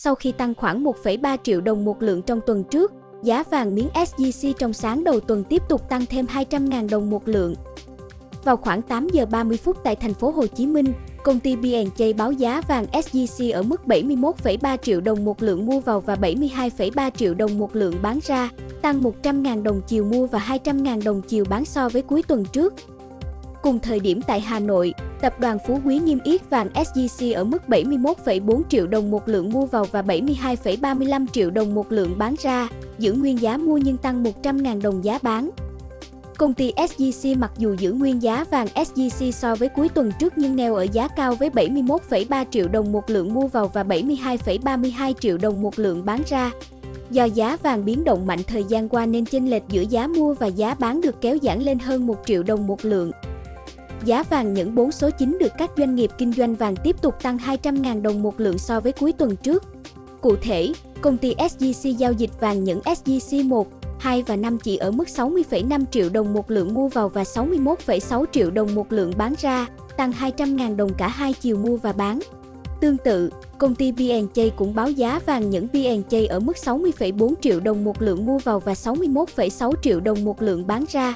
Sau khi tăng khoảng 1,3 triệu đồng một lượng trong tuần trước, giá vàng miếng SJC trong sáng đầu tuần tiếp tục tăng thêm 200.000 đồng một lượng. Vào khoảng 8 giờ 30 phút tại thành phố Hồ Chí Minh, công ty B&J báo giá vàng SJC ở mức 71,3 triệu đồng một lượng mua vào và 72,3 triệu đồng một lượng bán ra, tăng 100.000 đồng chiều mua và 200.000 đồng chiều bán so với cuối tuần trước. Cùng thời điểm tại Hà Nội, tập đoàn Phú Quý niêm yết vàng SJC ở mức 71,4 triệu đồng một lượng mua vào và 72,35 triệu đồng một lượng bán ra, giữ nguyên giá mua nhưng tăng 100.000 đồng giá bán. Công ty SJC mặc dù giữ nguyên giá vàng SJC so với cuối tuần trước nhưng neo ở giá cao với 71,3 triệu đồng một lượng mua vào và 72,32 triệu đồng một lượng bán ra. Do giá vàng biến động mạnh thời gian qua nên chênh lệch giữa giá mua và giá bán được kéo giãn lên hơn 1 triệu đồng một lượng. Giá vàng những 4 số 9 được các doanh nghiệp kinh doanh vàng tiếp tục tăng 200.000 đồng một lượng so với cuối tuần trước. Cụ thể, công ty SJC giao dịch vàng nhẫn SJC 1, 2 và 5 chỉ ở mức 60,5 triệu đồng một lượng mua vào và 61,6 triệu đồng một lượng bán ra, tăng 200.000 đồng cả hai chiều mua và bán. Tương tự, công ty BNJ cũng báo giá vàng nhẫn BNJ ở mức 60,4 triệu đồng một lượng mua vào và 61,6 triệu đồng một lượng bán ra,